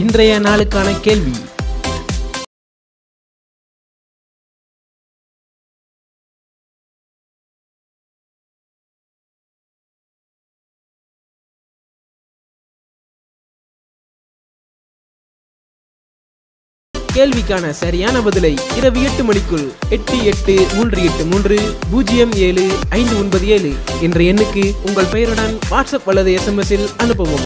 இன்றைய நாளுக்கான கேள்வி. கேள்விக்கான சரியான பதிலை இரவு எட்டு மணிக்குள் எட்டு எட்டு மூன்று எட்டு மூன்று பூஜ்ஜியம் ஏழு ஐந்து ஒன்பது ஏழு என்ற எண்ணுக்கு உங்கள் பெயருடன் வாட்ஸ்அப் அல்லது எஸ்எம்எஸ் அனுப்பவும்.